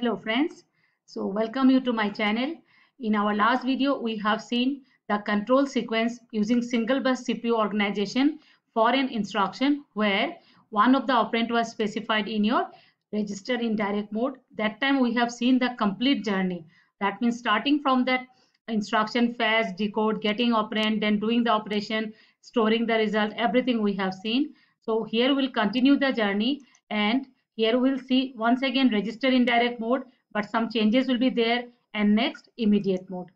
Hello friends. So welcome you to my channel. In our last video, we have seen the control sequence using single bus CPU organization for an instruction where one of the operand was specified in your register indirect mode. That time we have seen the complete journey. That means starting from that instruction fetch, decode, getting operand, then doing the operation, storing the result, everything we have seen. So here we'll continue the journey and here we'll see once again register indirect mode, but some changes will be there and next immediate mode.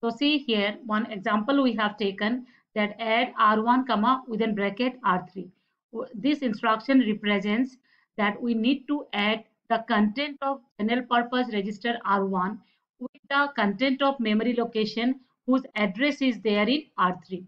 So see here one example we have taken that add R1 comma within bracket R3. This instruction represents that we need to add the content of general purpose register R1 with the content of memory location whose address is there in R3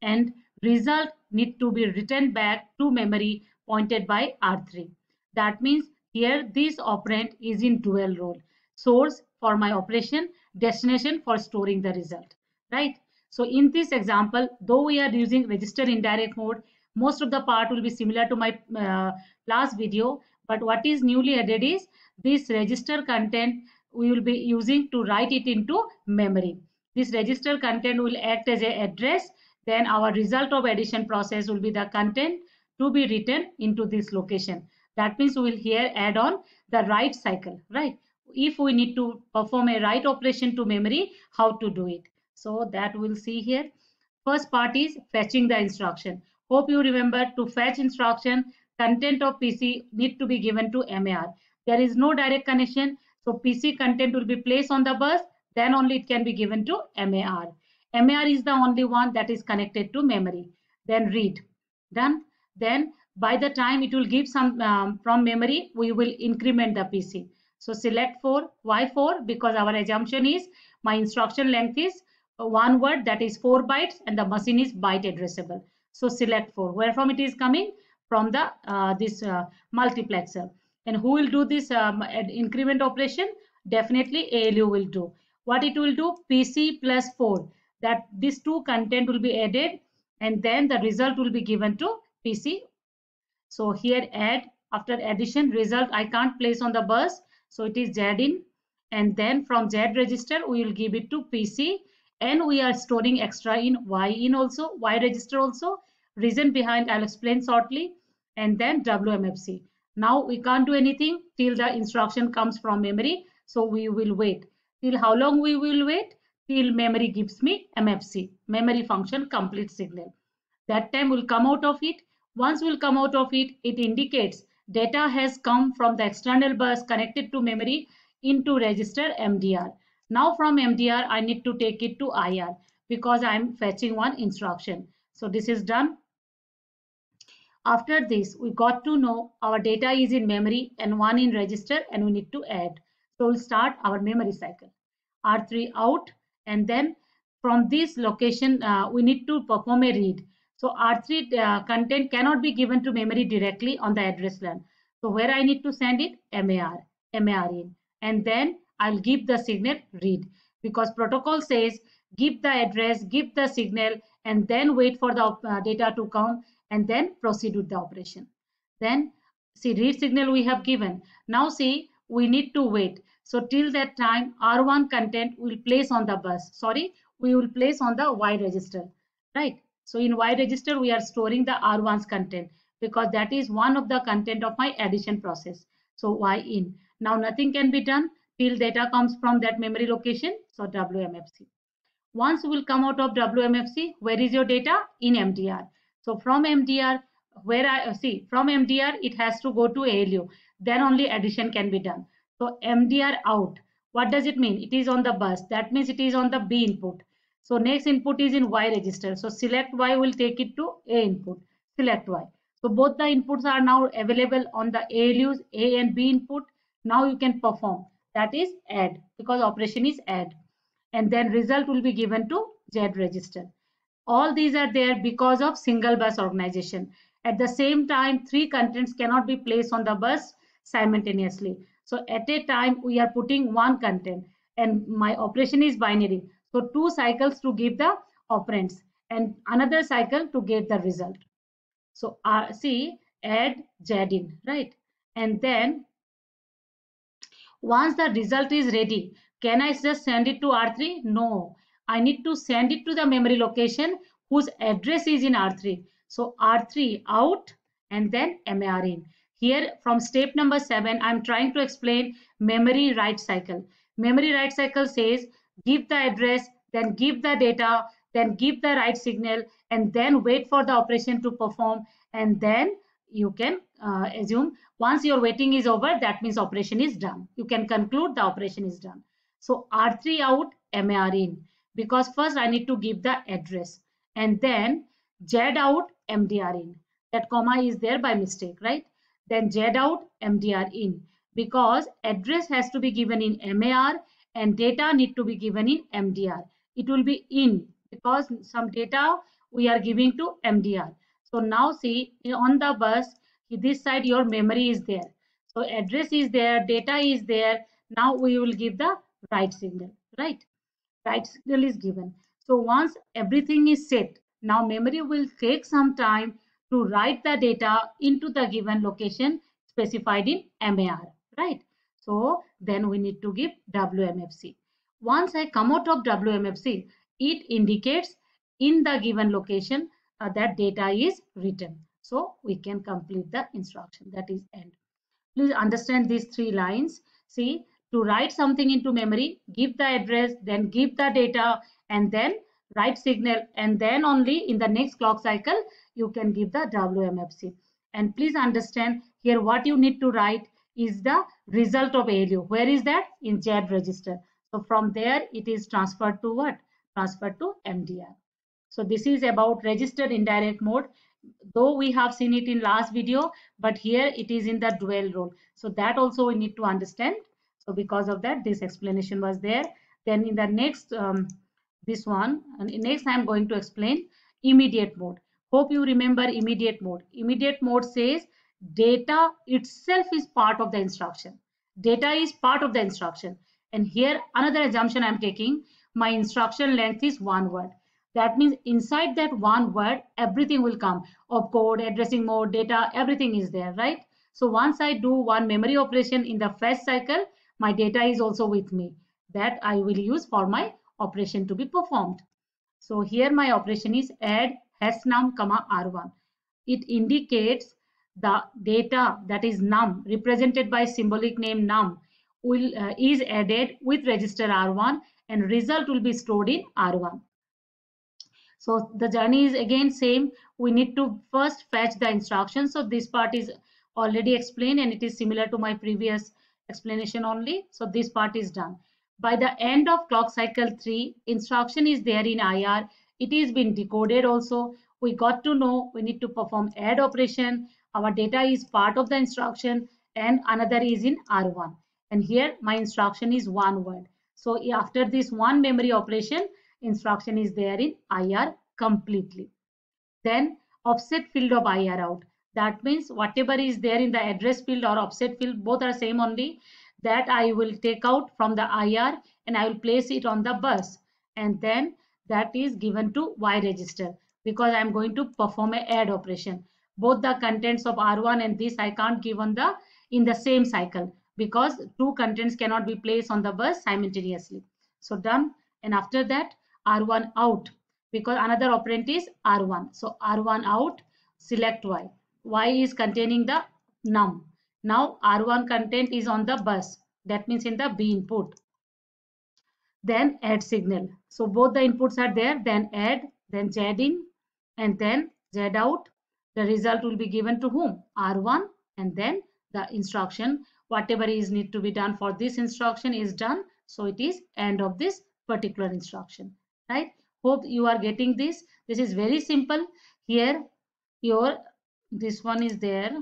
and result need to be written back to memory pointed by R3. That means here this operand is in dual role. Source for my operation, destination for storing the result, right? So in this example, though we are using register indirect mode, most of the part will be similar to my uh, last video. But what is newly added is this register content we will be using to write it into memory. This register content will act as a address. Then our result of addition process will be the content to be written into this location. That means we will here add on the write cycle, right? If we need to perform a write operation to memory, how to do it. So that we'll see here. First part is fetching the instruction. Hope you remember to fetch instruction, content of PC need to be given to MAR. There is no direct connection. So PC content will be placed on the bus. Then only it can be given to MAR. MAR is the only one that is connected to memory. Then read. Done. Then by the time it will give some um, from memory, we will increment the PC. So select 4. Why 4? Because our assumption is my instruction length is one word that is 4 bytes and the machine is byte addressable. So select 4. Where from it is coming? From the uh, this uh, multiplexer. And who will do this um, increment operation? Definitely ALU will do. What it will do? PC plus 4. That these two content will be added and then the result will be given to PC so here add after addition result I can't place on the bus. So it is Z in and then from Z register we will give it to PC and we are storing extra in Y in also Y register also. Reason behind I'll explain shortly and then WMFC. Now we can't do anything till the instruction comes from memory. So we will wait. Till how long we will wait? Till memory gives me MFC, memory function complete signal. That time will come out of it once we'll come out of it, it indicates data has come from the external bus connected to memory into register MDR. Now from MDR, I need to take it to IR because I'm fetching one instruction. So this is done. After this, we got to know our data is in memory and one in register and we need to add. So we'll start our memory cycle. R3 out and then from this location, uh, we need to perform a read. So R3 uh, content cannot be given to memory directly on the address line. So where I need to send it? MAR, MAR in. And then I'll give the signal read because protocol says give the address, give the signal, and then wait for the uh, data to come and then proceed with the operation. Then see read signal we have given. Now see we need to wait. So till that time R1 content will place on the bus. Sorry, we will place on the Y register, right? So in Y register, we are storing the R1's content because that is one of the content of my addition process. So Y in. Now nothing can be done till data comes from that memory location. So WMFC. Once will come out of WMFC, where is your data? In MDR. So from MDR, where I see from MDR, it has to go to ALU. Then only addition can be done. So MDR out. What does it mean? It is on the bus. That means it is on the B input. So next input is in Y register. So select Y will take it to A input. Select Y. So both the inputs are now available on the ALUs A and B input. Now you can perform. That is add because operation is add. And then result will be given to Z register. All these are there because of single bus organization. At the same time, three contents cannot be placed on the bus simultaneously. So at a time, we are putting one content and my operation is binary. So two cycles to give the operands and another cycle to get the result. So uh, see add Z in, right? And then once the result is ready can i just send it to r3 no. I need to send it to the memory location whose address is in r3 so r3 out and then mar in. Here from step number seven i'm trying to explain memory write cycle. Memory write cycle says give the address then give the data then give the right signal and then wait for the operation to perform. And then you can uh, assume once your waiting is over that means operation is done. You can conclude the operation is done. So r3 out mar in. Because first i need to give the address. And then z out mdr in. That comma is there by mistake right? Then z out mdr in. Because address has to be given in mar and data need to be given in mdr it will be in because some data we are giving to mdr so now see eh, on the bus eh, this side your memory is there. So address is there data is there. Now we will give the write signal right? Write signal is given. So once everything is set now memory will take some time to write the data into the given location specified in mar right so then we need to give wmfc once i come out of wmfc it indicates in the given location uh, that data is written so we can complete the instruction that is end. Please understand these three lines. See, to write something into memory, give the address, then give the data, and then write signal. And then only in the next clock cycle, you can give the WMFC. And please understand here what you need to write is the result of ALU. Where is that? In Z register. So from there, it is transferred to what? Transferred to MDR. So this is about registered indirect mode though we have seen it in last video but here it is in the dual role so that also we need to understand so because of that this explanation was there then in the next um, this one and next i am going to explain immediate mode hope you remember immediate mode immediate mode says data itself is part of the instruction data is part of the instruction and here another assumption i'm taking my instruction length is one word that means inside that one word, everything will come. Opcode, addressing mode, data, everything is there, right? So once I do one memory operation in the first cycle, my data is also with me. That I will use for my operation to be performed. So here my operation is add hasnum comma r1. It indicates the data that is num represented by symbolic name num will uh, is added with register r1 and result will be stored in r1 so the journey is again same. We need to first fetch the instruction. So this part is already explained and it is similar to my previous explanation only. So this part is done. By the end of clock cycle 3, instruction is there in IR. It is been decoded also. We got to know we need to perform add operation. Our data is part of the instruction and another is in R1. And here my instruction is one word. So after this one memory operation, instruction is there in IR completely. Then offset field of IR out. That means whatever is there in the address field or offset field, both are same only. That I will take out from the IR and I will place it on the bus. And then that is given to Y register because I'm going to perform a add operation. Both the contents of R1 and this I can't give on the in the same cycle because two contents cannot be placed on the bus simultaneously. So done. And after that, R1 out because another operand is R1. So R1 out, select Y. Y is containing the num. Now R1 content is on the bus. That means in the B input. Then add signal. So both the inputs are there. Then add, then Z in, and then Z out. The result will be given to whom? R1 and then the instruction. Whatever is need to be done for this instruction is done. So it is end of this particular instruction right hope you are getting this this is very simple here your this one is there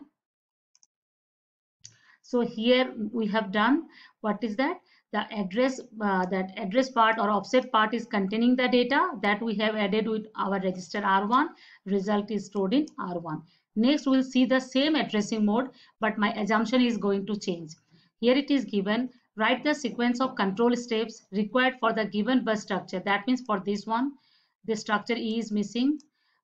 so here we have done what is that the address uh, that address part or offset part is containing the data that we have added with our register r1 result is stored in r1 next we'll see the same addressing mode but my assumption is going to change here it is given write the sequence of control steps required for the given bus structure. That means for this one, the structure E is missing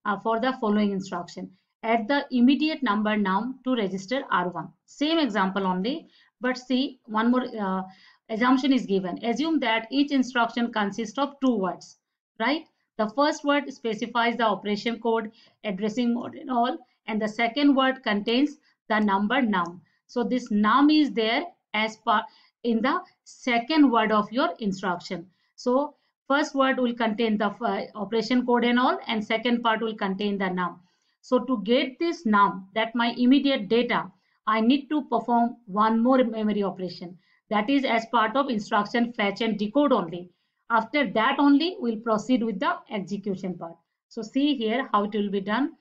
uh, for the following instruction. Add the immediate number num to register R1. Same example only, but see one more uh, assumption is given. Assume that each instruction consists of two words right? The first word specifies the operation code addressing mode and all and the second word contains the number num. So this num is there as part in the second word of your instruction. So first word will contain the uh, operation code and all and second part will contain the num. So to get this num that my immediate data i need to perform one more memory operation that is as part of instruction fetch and decode only. After that only we'll proceed with the execution part. So see here how it will be done.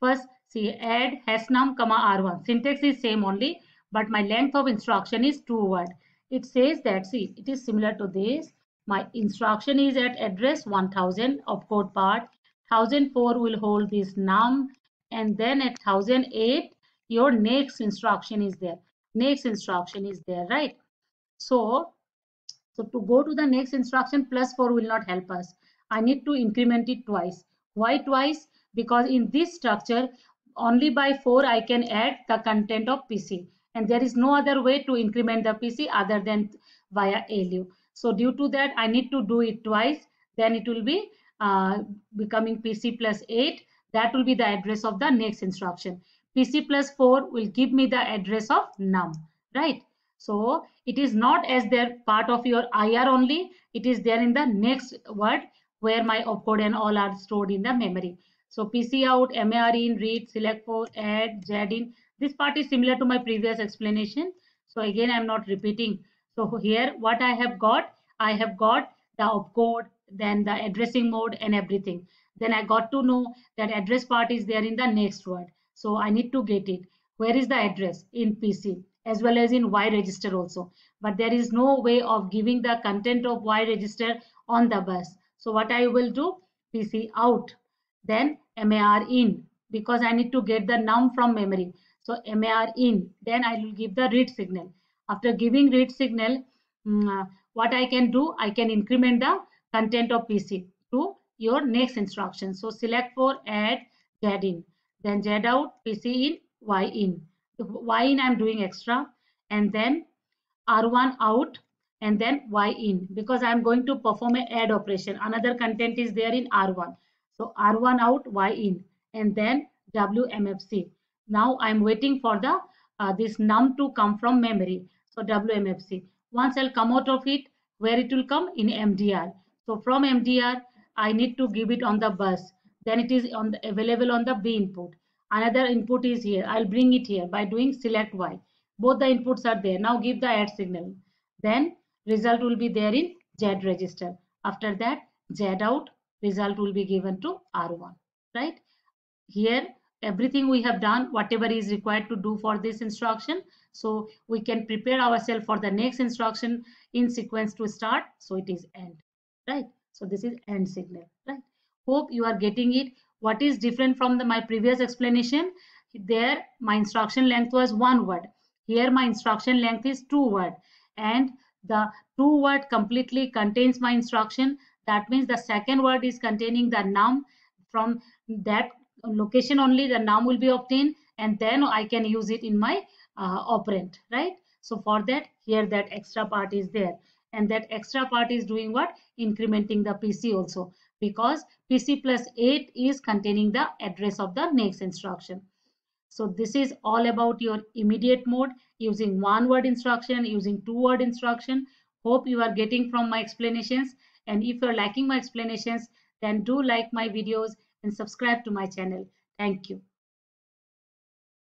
First see add hasnum comma r1 syntax is same only but my length of instruction is two word. It says that see it is similar to this. My instruction is at address 1000 opcode part. 1004 will hold this num and then at 1008 your next instruction is there. Next instruction is there right so so to go to the next instruction plus 4 will not help us. I need to increment it twice. Why twice? Because in this structure only by 4 i can add the content of pc and there is no other way to increment the pc other than via ALU. so due to that i need to do it twice. Then it will be uh, becoming pc plus 8 that will be the address of the next instruction. Pc plus 4 will give me the address of num right so it is not as their part of your ir only it is there in the next word where my opcode and all are stored in the memory so pc out mar in read select for add z in this part is similar to my previous explanation so again i'm not repeating so here what i have got i have got the opcode then the addressing mode and everything then I got to know that address part is there in the next word. So I need to get it. Where is the address? In PC as well as in Y register also. But there is no way of giving the content of Y register on the bus. So what I will do? PC out. Then MAR in because I need to get the num from memory. So MAR in. Then I will give the read signal. After giving read signal, um, what I can do? I can increment the content of PC to your next instruction. So select for add Z in, then Z out, PC in, Y in. Y in I'm doing extra and then R1 out and then Y in because I'm going to perform a add operation. Another content is there in R1. So R1 out, Y in and then WMFC. Now I'm waiting for the uh, this num to come from memory. So WMFC. Once I'll come out of it, where it will come in MDR. So from MDR, I need to give it on the bus. Then it is on the, available on the B input. Another input is here. I'll bring it here by doing select Y. Both the inputs are there. Now give the add signal. Then result will be there in Z register. After that Z out result will be given to R1. Right? Here everything we have done whatever is required to do for this instruction so we can prepare ourselves for the next instruction in sequence to start so it is end right so this is end signal, right? Hope you are getting it. What is different from the, my previous explanation? There, my instruction length was one word. Here, my instruction length is two word. And the two word completely contains my instruction. That means the second word is containing the num. From that location only, the num will be obtained. And then I can use it in my uh, operand, right? So for that, here that extra part is there and that extra part is doing what incrementing the pc also because pc plus 8 is containing the address of the next instruction. So this is all about your immediate mode using one word instruction using two word instruction. Hope you are getting from my explanations. And if you're liking my explanations then do like my videos and subscribe to my channel. Thank you